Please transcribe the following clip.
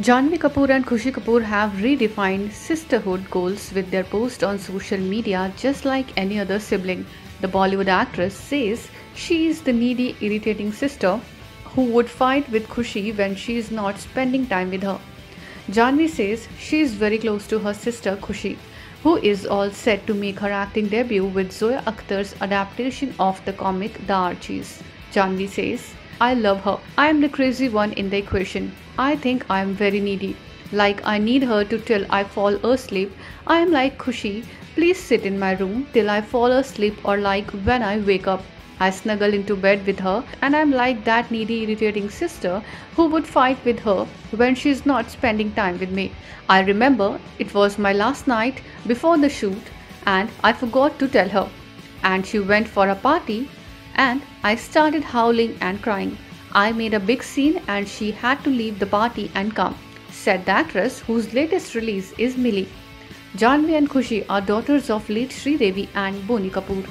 Janhvi Kapoor and Khushi Kapoor have redefined sisterhood goals with their post on social media just like any other sibling. The Bollywood actress says she is the needy, irritating sister who would fight with Khushi when she is not spending time with her. Janhvi says she is very close to her sister Khushi, who is all set to make her acting debut with Zoya Akhtar's adaptation of the comic The Archies. Janhvi says, I love her. I am the crazy one in the equation. I think I am very needy. Like I need her to till I fall asleep. I am like Khushi, please sit in my room till I fall asleep or like when I wake up. I snuggle into bed with her and I'm like that needy irritating sister who would fight with her when she's not spending time with me. I remember it was my last night before the shoot and I forgot to tell her. And she went for a party and I started howling and crying. I made a big scene and she had to leave the party and come, said the actress whose latest release is Mili. Janhvi and Khushi are daughters of late Sridevi and Boney Kapoor.